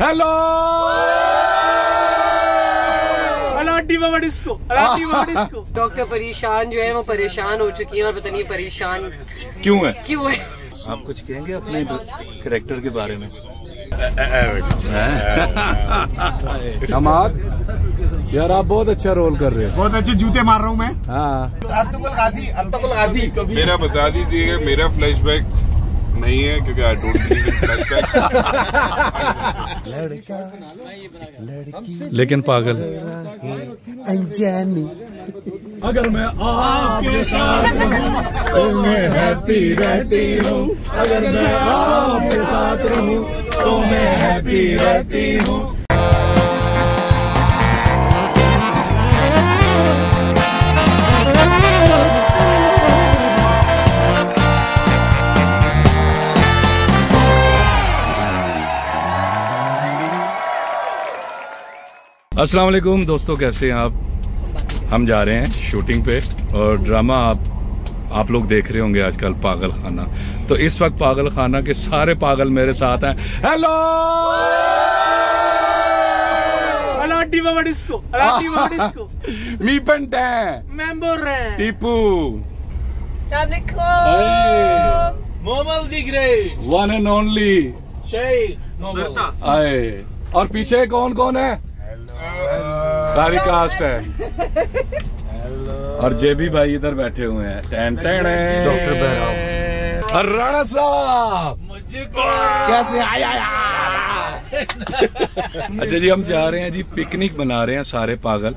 Hello doctor परेशान जो है वो परेशान हो चुकी है और पता नहीं परेशान क्यों है? क्यों है? आप कुछ कहेंगे अपने करेक्टर के बारे में? हमाद यार आप बहुत अच्छा रोल कर रहे हो। बहुत अच्छे जूते मार रहा हूँ मैं। हाँ। अर्तुगल गाजी अर्तुगल गाजी। मेरा बता दीजिएगा मेरा फ्लैशबैक नहीं है क्योंकि I don't believe in flashback लेकिन पागल। अनजानी। अगर मैं आपके साथ रहूँ तो मैं हैप्पी रहती हूँ। अगर मैं आपके साथ रहूँ तो मैं हैप्पी रहती हूँ। अस्सलाम वालेकुम दोस्तों कैसे हैं आप? हम जा रहे हैं शूटिंग पे और ड्रामा आप आप लोग देख रहे होंगे आजकल पागल खाना। तो इस वक्त पागल खाना के सारे पागल मेरे साथ हैं। हेलो मी पेंटे मैं बोल रहे हैं। Tipu. Momal one and only आए और पीछे कौन कौन है? सारी कास्ट है। और जेबी भाई इधर बैठे हुए हैं। टैन टैन। डॉक्टर बहराम। और राणा साहब। कैसे आया अच्छा जी हम जा रहे हैं जी पिकनिक बना रहे हैं सारे पागल।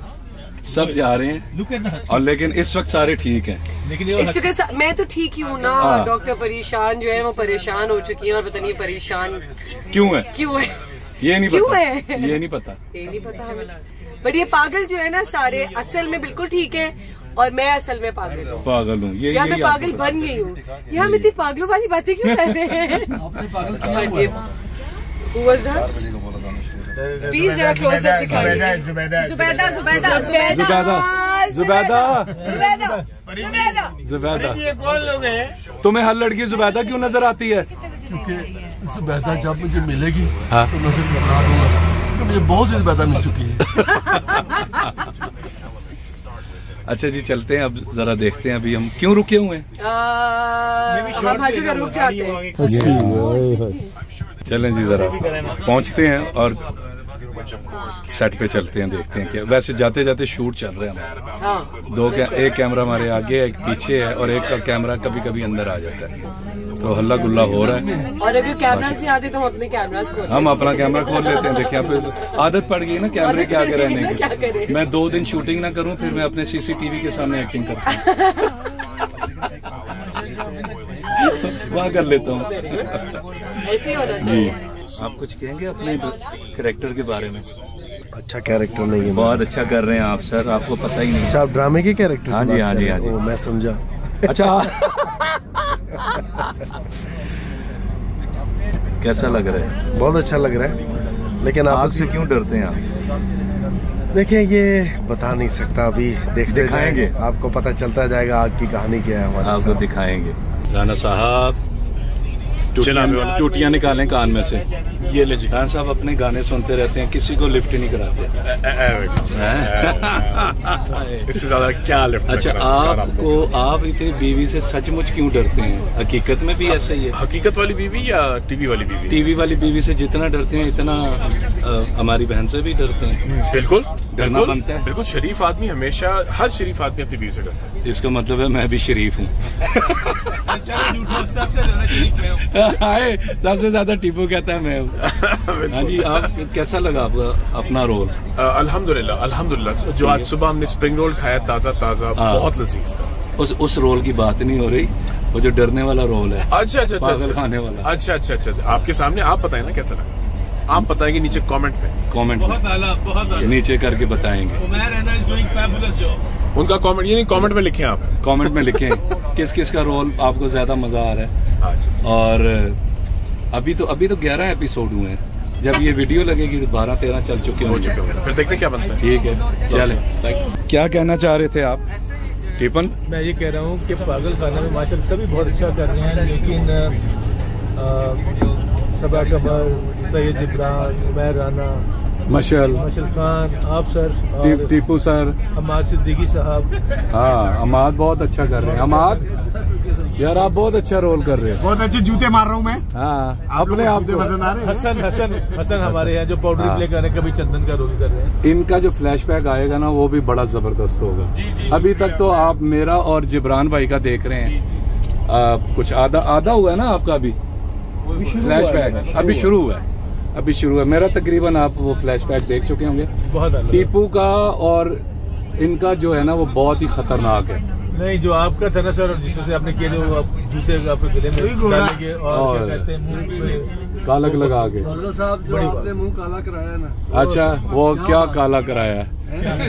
सब जा रहे हैं। और लेकिन इस वक्त सारे ठीक हैं। इसके साथ मैं तो ठीक ही हूँ ना। हाँ। डॉक्टर परेशान जो है वो परेशान हो चुकी है और पता नहीं परेशान क्यों है? क्यों है? ये नहीं क्यों पता, है? ये नहीं पता। ये नहीं पता बट ये पागल जो है ना सारे असल में बिल्कुल ठीक है और मैं असल में पागल हूँ। पागल हूँ। या मैं पागल बन गई हूँ। यहाँ हम इतनी पागलों वाली बातें क्यों कर रहे हैं? प्लीज़ हाँ, जरा क्लोजर जुबैदा जुबैदा जुबैदा जुबैदा जुबैदा। जुबैदा तुम्हें हर लड़की जुबैदा क्यों नज़र आती है? जुबैदा जब मुझे मिलेगी हाँ। तो मैं उसे दूँगा। क्योंकि मुझे बहुत सी मिल चुकी है। अच्छा जी चलते हैं अब जरा देखते हैं अभी हम क्यों रुके हुए हैं। जगह रुक जाते हैं। चलें जी जरा पहुँचते हैं और सेट पे चलते हैं देखते हैं क्या वैसे जाते जाते शूट चल रहे हैं हमारे हाँ। दो कै, एक कैमरा हमारे आगे एक पीछे है और एक का कैमरा कभी कभी अंदर आ जाता है। तो हल्ला गुल्ला हो रहा है। और अगर कैमरा से आते तो हम अपने कैमरास खोल हम अपना कैमरा खोल लेते हैं। देखिए यहाँ पे आदत पड़ गई ना कैमरे के आगे रहने की मैं दो दिन शूटिंग ना करूँ फिर मैं अपने सीसीटीवी के सामने एक्टिंग करता हूँ। वहाँ कर लेता हूँ। ऐसे ही होना जी। चाहिए आप कुछ कहेंगे अपने करेक्टर के बारे में? अच्छा कैरेक्टर नहीं है बहुत अच्छा कर रहे हैं आप सर आपको पता ही नहीं। अच्छा आप ड्रामे के कैरेक्टर हाँ जी, हाँ जी, हाँ जी। मैं समझा। अच्छा। कैसा लग रहा है? बहुत अच्छा लग रहा है। लेकिन आप आग से क्यों डरते हैं आप? देखिए ये बता नहीं सकता अभी। देखते दिखाएँगे। जाएँगे आपको पता चलता जाएगा आग की कहानी क्या है हमारे आपको दिखाएँगे। राणा साहब टूटियाँ टूटियाँ निकालें कान में से। ये ले जी। राणा साहब अपने गाने सुनते रहते हैं किसी को लिफ्ट ही? नहीं कराते इससे ज़्यादा क्या लिफ्ट अच्छा आपको आप इतनी बीवी से सचमुच क्यों डरते हैं? हकीकत में भी ऐसा ही है। हकीकत वाली बीवी या टीवी वाली बीवी? टीवी वाली बीवी से जितना डरते हैं इतना हमारी बहन से भी डरते हैं। बिल्कुल। डरना बनता है। बिल्कुल शरीफ आदमी हमेशा हर शरीफ आदमी अपनी बीवी से डरता है। इसका मतलब है मैं भी शरीफ हूँ। सबसे ज़्यादा टीपू कहता है मैं हूँ। हाँ जी आप कैसा लगा आपका अपना रोल? अ, अल्हम्दुलिल्लाह अल्हम्दुलिल्लाह जो आज सुबह हमने स्प्रिंग रोल खाया ताज़ा ताज़ा हाँ। बहुत लजीज था। उस उस रोल की बात नहीं हो रही वो जो डरने वाला रोल है अच्छा अच्छा अच्छा अच्छा। खाने वाला। अच्छा अच्छा अच्छा आपके सामने आप बताए ना कैसा लगा? आप बताएँगे नीचे कमेंट में कमेंट बहुत आला बहुत आला। नीचे करके बताएँगे। Umar Raina is doing fabulous job उनका कमेंट ये नहीं कमेंट में लिखें आप। कमेंट में लिखें किस किस का रोल आपको ज़्यादा मज़ा आ रहा है? अच्छा और अभी तो अभी तो ग्यारह एपिसोड हुए हैं। जब ये वीडियो लगेगी तो बारह तेरह चल चुके हो चुके होंगे। फिर देखते हैं क्या बनता है। ठीक है। चले क्या कहना चाह रहे थे आप? टिपन मैं ये कह रहा हूँ कि पागल खाना में माशा सभी बहुत अच्छा कर रहे हैं लेकिन सबा कमर सैयद इब्रान उमैर राना मशल। मशल खान आप सर टी- टीपू सर। हमाद सिद्दीकी साहब। हाँ अमाद बहुत अच्छा कर रहे हैं। अमाद यार आप बहुत अच्छा रोल कर रहे हो। बहुत अच्छे जूते मार रहा हूँ मैं। हाँ अपने आप जूते को। पसंद आ रहे हैं? हसन हसन हसन हमारे यहाँ जो पाउडर। प्ले कर रहे हैं कभी चंदन का रोल कर रहे हैं। इनका जो फ्लैशबैक आएगा ना वो भी बड़ा ज़बरदस्त होगा। अभी तक तो आप मेरा और जिब्रान भाई का देख रहे हैं। आ, कुछ आधा आधा हुआ है ना आपका अभी? फ्लैशबैक अभी शुरू हुआ है। अभी शुरू है। मेरा तकरीबन आप वो फ्लैशबैक देख चुके होंगे। बहुत टीपू का और इनका जो है ना वो बहुत ही खतरनाक है। नहीं जो आपका था ना सर और जिस तरह से आपने किया जो आप जूते आपके गले में और क्या कहते हैं मुँह कालक लगा के। साहब जो आपने मुँह काला कराया ना। अच्छा वो क्या काला कराया?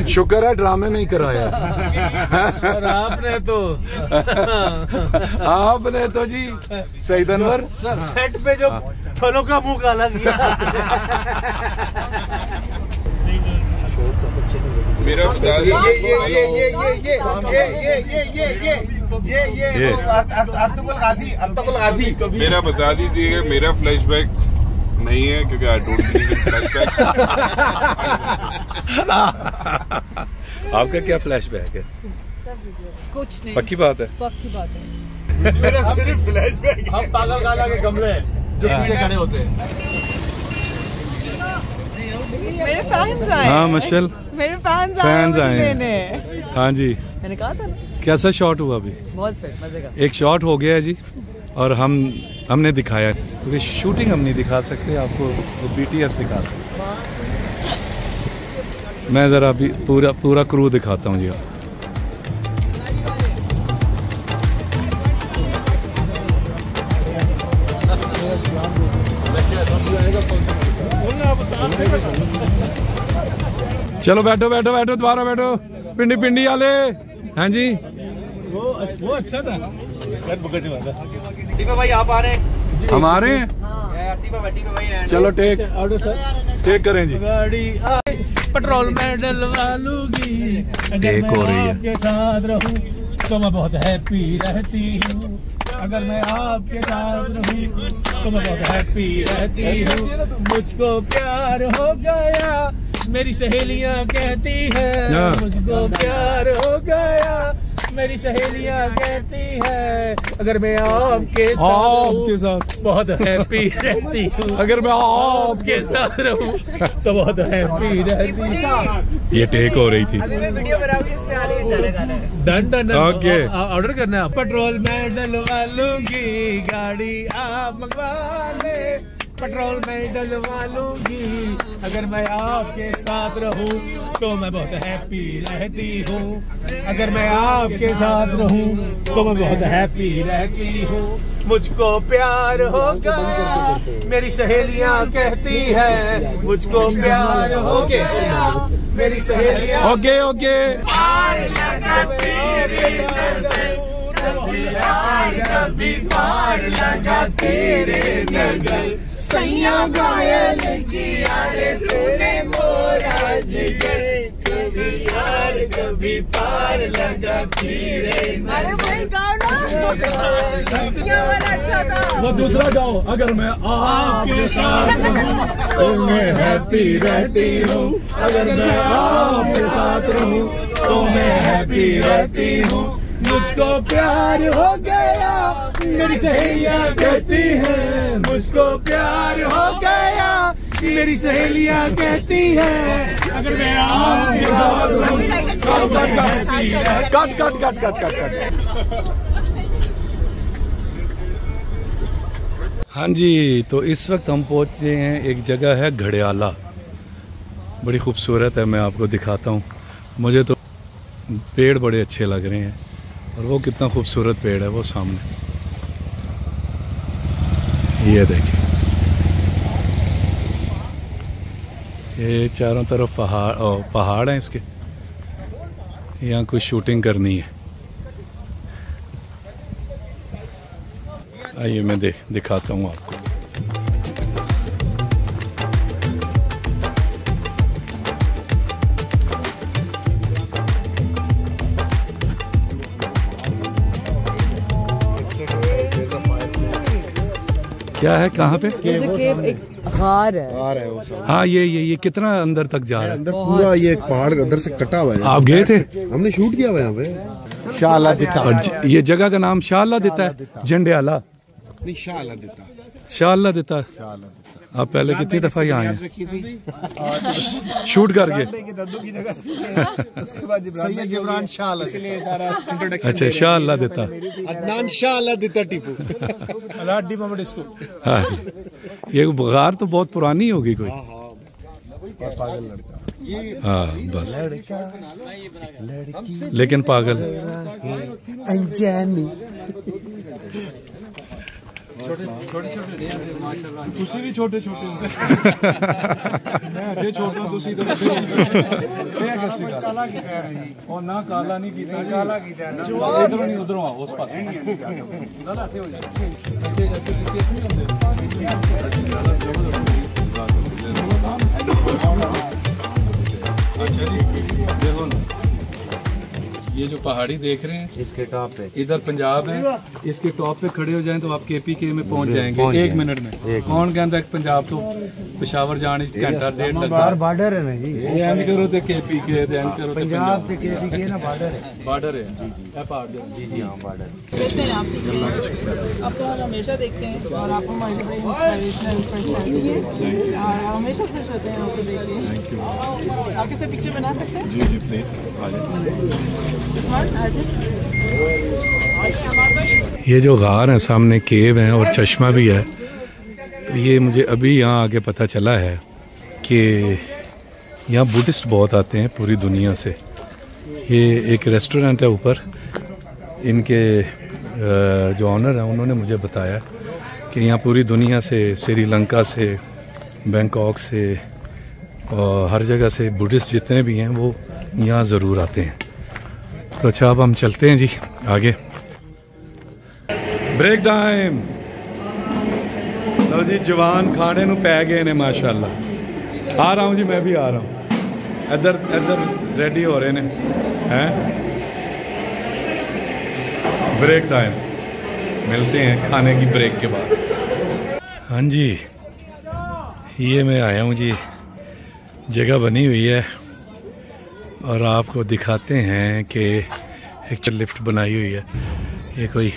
शुक्र है ड्रामे में ही कराया। और आपने तो आपने तो जी सईद अनवर सेट पे जो फलों का मुँह काला किया। मेरा बता ये ये ये ये ये ये ये ये ये ये ये ये ये ये। तो अर्त- अर्त- अर्तुगरुल गाजी अर्तुगरुल गाजी मेरा बता दीजिएगा मेरा फ्लैशबैक नहीं है क्योंकि I don't believe in flashback आपका क्या फ्लैशबैक है कुछ नहीं पक्की बात है पक्की बात है मेरा सिर्फ़ फ्लैशबैक हम पागल गाना के गमले हैं जो पीछे खड़े होते हैं मेरे फैंस आए। हाँ, मशल। मेरे फैंस आए फैंस आए हैं। हाँ जी। मैंने कहा था ना। कैसा शॉट हुआ अभी? बहुत फिर मज़े का। एक शॉट हो गया है जी और हम हमने दिखाया क्योंकि तो शूटिंग हम नहीं दिखा सकते आपको बी टी एस दिखा सकते मैं ज़रा अभी पूरा पूरा क्रू दिखाता हूँ जी। आप चलो बैठो बैठो बैठो दोबारा बैठो। पिंडी पिंडी वाले हाँ जी। वो वो अच्छा था भाई आप आ रहे हैं? हमारे हैं चलो टेक टेक करें जी। पेट्रोल मेडल डलवा लूँगी अगर एक हो रही है। आपके साथ रहूँ तो मैं बहुत हैप्पी रहती हूँ। अगर मैं आपके साथ रहूँ तो मैं बहुत हैप्पी रहती हूँ। मुझको प्यार हो गया। मेरी सहेलियाँ कहती है। मुझको प्यार हो गया। मेरी सहेलियाँ कहती है अगर मैं आपके साथ आपके साथ। बहुत हैप्पी रहती। हूँ अगर मैं आपके साथ रहूँ तो बहुत हैप्पी रहती। ये टेक हो रही थी। अभी मैं वीडियो बनाऊँगी इस पे आने गाना गाना डन डन Okay. ऑर्डर करना है। पेट्रोल में डलवा लूँगी गाड़ी आप मंगवा ले। पेट्रोल में डलवा लूँगी अगर मैं आपके साथ रहूँ तो मैं बहुत हैप्पी रहती हूँ। अगर मैं आपके साथ रहूँ तो मैं बहुत हैप्पी रहती हूँ। मुझको प्यार हो गया मेरी सहेलियाँ कहती है मुझको प्यार हो गया मेरी सहेलियाँ ओके ओके। कभी पार लगा तेरे नज़र सैया घायल किया रे तूने मोरा जिगर। कभी यार कभी पार लगा तेरे अरे वही गाना ये वाला अच्छा था। वो दूसरा गाओ अगर मैं आपके साथ रहूँ तो मैं हैप्पी रहती हूँ। अगर मैं आपके साथ रहूँ तो मैं हैप्पी रहती हूँ। मुझको प्यार हो गया। मेरी सहेलियाँ कहती हैं मुझको प्यार हो गया। मेरी सहेलियाँ कहती हैं अगर मैं तो cut cut cut cut cut cut हाँ जी तो इस वक्त हम पहुँचे हैं एक जगह है घड़ियाला। बड़ी खूबसूरत है मैं आपको दिखाता हूँ। मुझे तो पेड़ बड़े अच्छे लग रहे हैं और वो कितना खूबसूरत पेड़ है वो सामने। ये देखिए। ये चारों तरफ़ पहाड़ पहाड़ हैं इसके। यहाँ कुछ शूटिंग करनी है। आइए मैं देख, दिखाता हूँ आपको। क्या है? कहाँ पे? गार है। है वो सब हाँ ये ये ये कितना अंदर तक जा रहा है? अंदर पूरा ये पहाड़ अंदर से कटा हुआ है। आप गए थे? हमने शूट किया हुआ यहाँ पे। शाला दिता। ये जगह का नाम शाला दिता है? झंडे नहीं शाला दिता। शाला दिता। है आप पहले कितनी दफ़ा यहाँ आए शूट करके। सैयद जिब्रान शाला अच्छा देता। अदनान शाला दिता टीपू। लाडी मोहम्मद इसको। हाँ जी। ये बगार तो बहुत पुरानी होगी कोई। पागल लड़का। हाँ बस। लेकिन पागल। अनजानी ਛੋਟੇ ਛੋਟੇ ਛੋਟੇ। ਨੇ ਤੇ ਮਾਸ਼ਾਅੱਲਾ ਤੁਸੀਂ ਵੀ ਛੋਟੇ ਛੋਟੇ ਹੋ ਮੈਂ ਅੱਗੇ ਛੋਟਾ ਤੁਸੀਂ ਤਾਂ ਇਹ ਕਿਸੀ ਗੱਲ। ਕਾਲਾ ਕੀ ਕਹਿ ਰਹੇ ਜੀ? ਉਹ ਨਾ ਕਾਲਾ ਨਹੀਂ ਕੀਤਾ ਕਾਲਾ ਕੀਤਾ ਨਾ ਇਧਰੋਂ ਨਹੀਂ ਉਧਰੋਂ ਆਓ ਉਸ ਪਾਸੇ। ਗਲਤ ਹੋ ਜਾਏ। ਅੱਗੇ ਜਾ ਕੇ ਕਿਤੇ ਨਹੀਂ ਹੁੰਦੇ ये जो पहाड़ी देख रहे हैं इसके टॉप पे। इधर पंजाब है इसके टॉप पे खड़े हो जाएँ तो आप केपीके में पहुँच जाएँगे। पहुँच एक मिनट में। एक कौन कहता है पंजाब तो पिशावर जाने घंटा डेढ़ लगता बॉर्डर है ना जी? ये एम करो तो, तो, तो के एम करो पंजाब ते केपीके ना बॉर्डर है। बॉर्डर है जी जी। जी हाँ। बॉर्डर आप तो हमेशा देखते हैं और आप हमारे लिए इंस्पिरेशनल पर्सनालिटी है। और हमेशा खुश होते हैं आपको देख के थैंक यू आप तो साथ पिक्चर बना सकते हैं? जी जी प्लीज़ आ जाइए। ये जो गार है, सामने केव है और चश्मा भी है तो ये मुझे अभी यहाँ आके पता चला है कि यहाँ बुद्धिस्ट बहुत आते हैं पूरी दुनिया से। ये एक रेस्टोरेंट है ऊपर। इनके जो ऑनर हैं, उन्होंने मुझे बताया कि यहाँ पूरी दुनिया से, श्रीलंका से बैंकॉक से, और हर जगह से बुद्धिस्ट जितने भी हैं, वो यहाँ ज़रूर आते हैं। तो अच्छा अब हम चलते हैं जी आगे ब्रेक टाइम लो जी जवान खाने ਨੂੰ ਪੈ ਗਏ ਨੇ ਮਾਸ਼ਾਅੱਲਾ ਆ ਰਹਾ ਹੂੰ ਜੀ ਮੈਂ ਵੀ ਆ ਰਹਾ ਹੂੰ ਇੱਧਰ ਇੱਧਰ ਰੈਡੀ ਹੋ ਰਹੇ ਨੇ हैं ब्रेक टाइम मिलते हैं खाने की ब्रेक के बाद हाँ जी ये मैं आया हूँ जी जगह बनी हुई है और आपको दिखाते हैं कि एक लिफ्ट बनाई हुई है, ये कोई,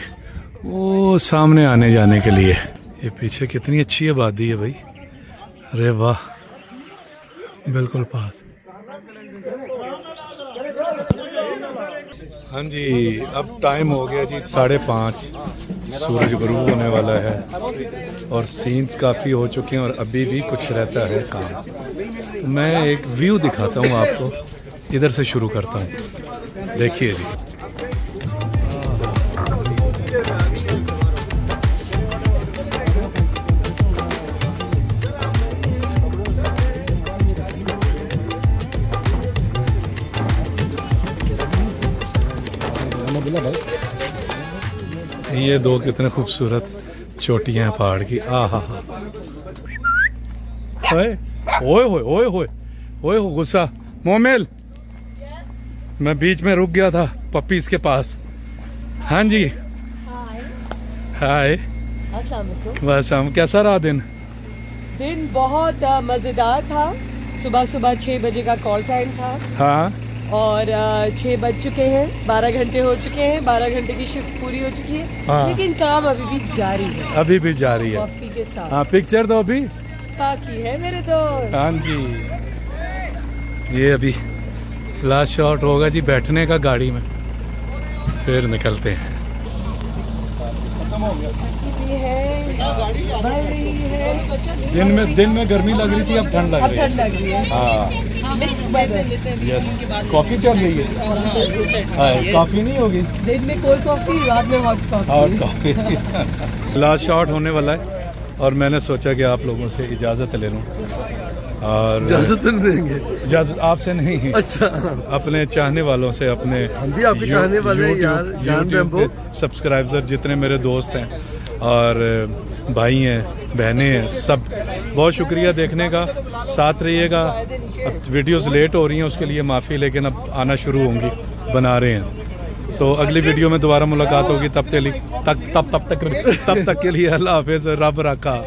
वो सामने आने जाने के लिए। ये पीछे कितनी अच्छी आबादी है भाई। अरे वाह, बिल्कुल पास। हाँ जी, अब टाइम हो गया जी साढ़े पाँच। सूरज गुरूब होने वाला है और सीन्स काफ़ी हो चुके हैं और अभी भी कुछ रहता है काम। मैं एक व्यू दिखाता हूँ आपको। इधर से शुरू करता हूँ। देखिए जी। ये दो कितने खूबसूरत चोटियाँ हैं पहाड़ की। आ हा। हा ओए ओए ओए ओए हो गुस्सा। मोमेल। मैं बीच में रुक गया था पपीज के पास। हाँ जी। हाय। अस्सलाम वालेकुम। कैसा रहा दिन? दिन बहुत मज़ेदार था। सुबह सुबह छह बजे का कॉल टाइम था। हाँ। और छह बज चुके हैं बारह घंटे हो चुके हैं बारह घंटे की शिफ्ट पूरी हो चुकी है। हाँ। लेकिन काम अभी भी जारी है। अभी भी जारी है। कॉफ़ी के साथ। हाँ पिक्चर तो अभी। बाकी है मेरे दोस्त। हाँ जी। ये अभी लास्ट शॉट होगा जी बैठने का गाड़ी में। फिर निकलते हैं। भी है बढ़ रही है दिन में दिन में गर्मी लग रही थी अब ठंड लग रही है। है। हाँ। यस कॉफ़ी चल रही है? हाँ, कॉफ़ी नहीं होगी? दिन में कोल्ड कॉफ़ी रात में hot coffee coffee last shot होने वाला है और मैंने सोचा कि आप लोगों से इजाज़त ले लूँ। और इजाज़त नहीं देंगे? इजाज़त आपसे नहीं है। अच्छा। अपने चाहने वालों से अपने हम भी आपके चाहने वाले हैं यार, जान सब्सक्राइबर जितने मेरे दोस्त हैं और भाई हैं बहनें हैं सब बहुत शुक्रिया देखने का साथ रहिएगा। अब वीडियोस लेट हो रही हैं उसके लिए माफ़ी लेकिन अब आना शुरू होंगी बना रहे हैं। तो अगली वीडियो में दोबारा मुलाकात होगी तब के लिए तक तब तब तक तब तक के लिए अल्लाह हाफिज़ रब रखा।